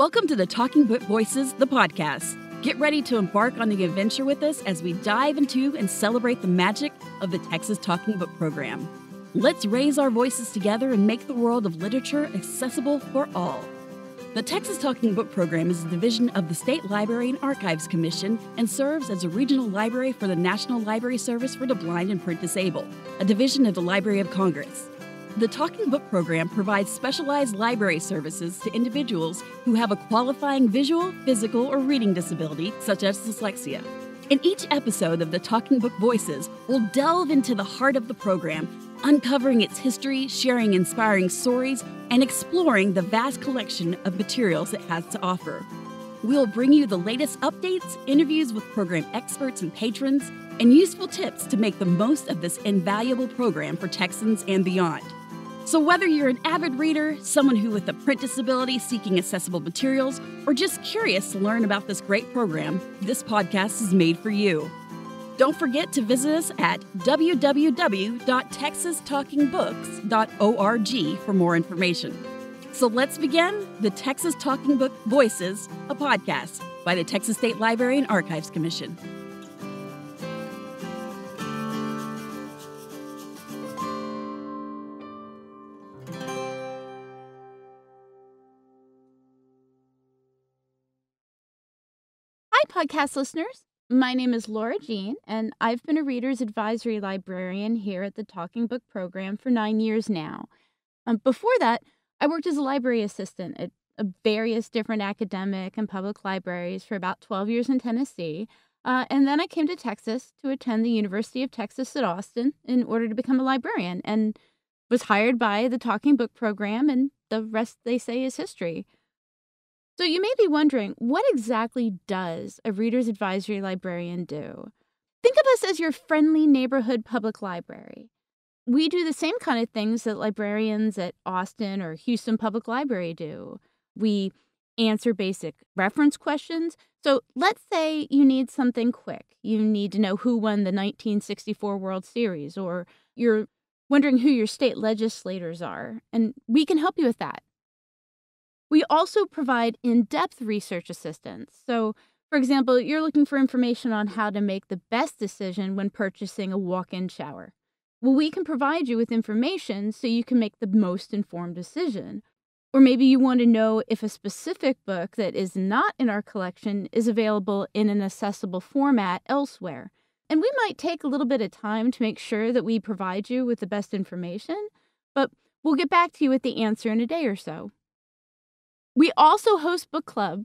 Welcome to the Talking Book Voices, the podcast. Get ready to embark on the adventure with us as we dive into and celebrate the magic of the Texas Talking Book program. Let's raise our voices together and make the world of literature accessible for all. The Texas Talking Book Program is a division of the State Library and Archives Commission and serves as a regional library for the National Library Service for the Blind and Print Disabled, a division of the Library of Congress. The Talking Book Program provides specialized library services to individuals who have a qualifying visual, physical, or reading disability, such as dyslexia. In each episode of the Talking Book Voices, we'll delve into the heart of the program, uncovering its history, sharing inspiring stories, and exploring the vast collection of materials it has to offer. We'll bring you the latest updates, interviews with program experts and patrons, and useful tips to make the most of this invaluable program for Texans and beyond. So, whether you're an avid reader, someone who with a print disability seeking accessible materials, or just curious to learn about this great program, this podcast is made for you. Don't forget to visit us at www.texastalkingbooks.org for more information. So let's begin the Texas Talking Book Voices, a podcast by the Texas State Library and Archives Commission. Hi, podcast listeners. My name is Laura Jean, and I've been a Reader's Advisory Librarian here at the Talking Book Program for nine years now. Um, before that, I worked as a library assistant at uh, various different academic and public libraries for about 12 years in Tennessee. Uh, and then I came to Texas to attend the University of Texas at Austin in order to become a librarian and was hired by the Talking Book Program, and the rest they say is history. So you may be wondering, what exactly does a Reader's Advisory Librarian do? Think of us as your friendly neighborhood public library. We do the same kind of things that librarians at Austin or Houston Public Library do. We answer basic reference questions. So let's say you need something quick. You need to know who won the 1964 World Series, or you're wondering who your state legislators are, and we can help you with that. We also provide in depth research assistance. So, for example, you're looking for information on how to make the best decision when purchasing a walk in shower. Well, we can provide you with information so you can make the most informed decision. Or maybe you want to know if a specific book that is not in our collection is available in an accessible format elsewhere. And we might take a little bit of time to make sure that we provide you with the best information, but we'll get back to you with the answer in a day or so. We also host book club.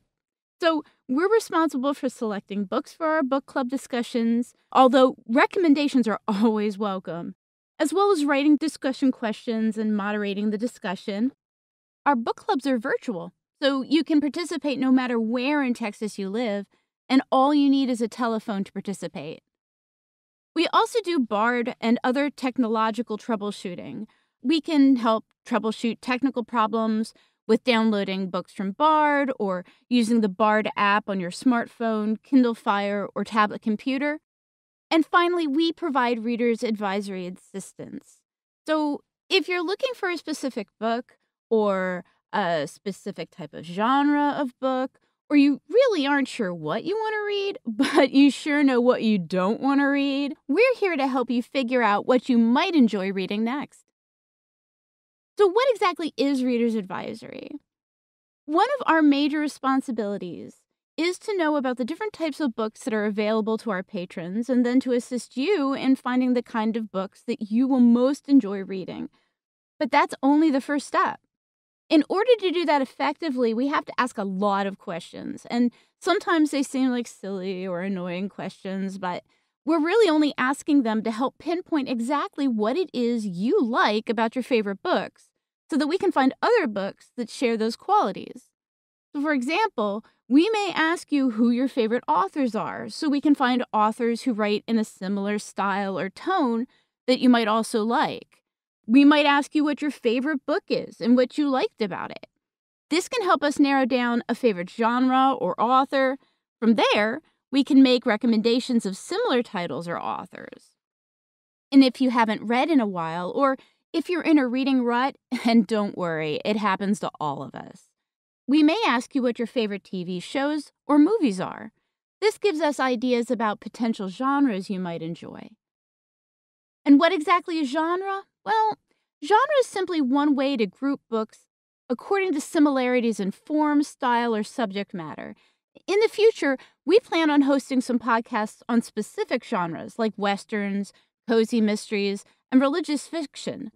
So we're responsible for selecting books for our book club discussions, although recommendations are always welcome, as well as writing discussion questions and moderating the discussion. Our book clubs are virtual, so you can participate no matter where in Texas you live, and all you need is a telephone to participate. We also do BARD and other technological troubleshooting. We can help troubleshoot technical problems with downloading books from Bard or using the Bard app on your smartphone, Kindle Fire, or tablet computer. And finally, we provide readers advisory assistance. So if you're looking for a specific book or a specific type of genre of book, or you really aren't sure what you want to read, but you sure know what you don't want to read, we're here to help you figure out what you might enjoy reading next. So, what exactly is Reader's Advisory? One of our major responsibilities is to know about the different types of books that are available to our patrons and then to assist you in finding the kind of books that you will most enjoy reading. But that's only the first step. In order to do that effectively, we have to ask a lot of questions. And sometimes they seem like silly or annoying questions, but we're really only asking them to help pinpoint exactly what it is you like about your favorite books so that we can find other books that share those qualities. So, for example, we may ask you who your favorite authors are so we can find authors who write in a similar style or tone that you might also like. We might ask you what your favorite book is and what you liked about it. This can help us narrow down a favorite genre or author. From there, we can make recommendations of similar titles or authors. And if you haven't read in a while, or if you're in a reading rut, and don't worry, it happens to all of us. we may ask you what your favorite TV shows or movies are. This gives us ideas about potential genres you might enjoy. And what exactly is genre? Well, genre is simply one way to group books according to similarities in form, style, or subject matter. In the future, we plan on hosting some podcasts on specific genres like westerns, cozy mysteries, and religious fiction.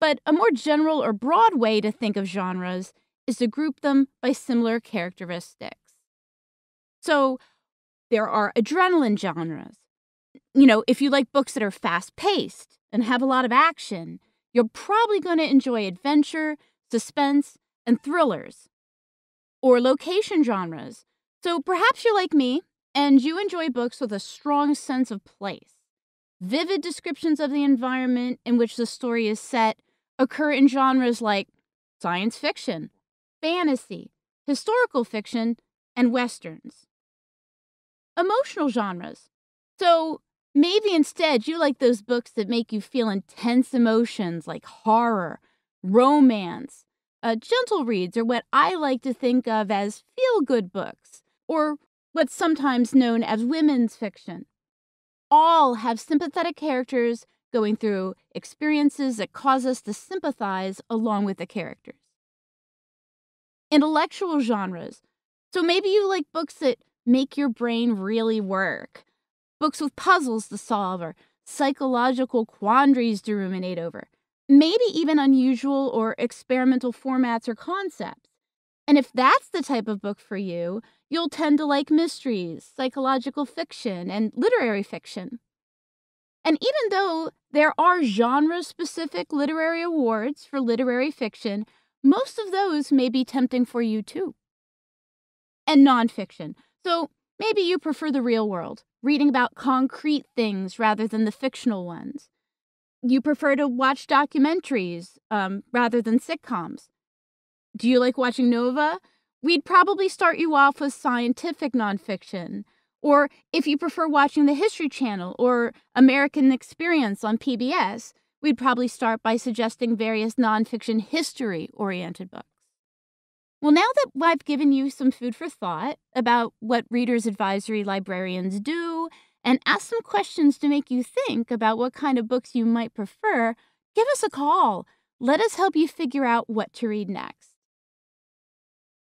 But a more general or broad way to think of genres is to group them by similar characteristics. So there are adrenaline genres. You know, if you like books that are fast paced and have a lot of action, you're probably going to enjoy adventure, suspense, and thrillers. Or location genres. So perhaps you're like me and you enjoy books with a strong sense of place. Vivid descriptions of the environment in which the story is set occur in genres like science fiction, fantasy, historical fiction, and westerns. Emotional genres. So maybe instead you like those books that make you feel intense emotions like horror, romance. Uh, gentle reads are what I like to think of as feel good books, or what's sometimes known as women's fiction. All have sympathetic characters going through experiences that cause us to sympathize along with the characters intellectual genres. So maybe you like books that make your brain really work, books with puzzles to solve or psychological quandaries to ruminate over, maybe even unusual or experimental formats or concepts. And if that's the type of book for you, you'll tend to like mysteries, psychological fiction, and literary fiction. And even though there are genre specific literary awards for literary fiction, most of those may be tempting for you too. And nonfiction. So maybe you prefer the real world, reading about concrete things rather than the fictional ones. You prefer to watch documentaries um, rather than sitcoms. Do you like watching Nova? We'd probably start you off with scientific nonfiction. Or if you prefer watching the History Channel or American Experience on PBS, we'd probably start by suggesting various nonfiction history oriented books. Well, now that I've given you some food for thought about what Reader's Advisory librarians do and asked some questions to make you think about what kind of books you might prefer, give us a call. Let us help you figure out what to read next.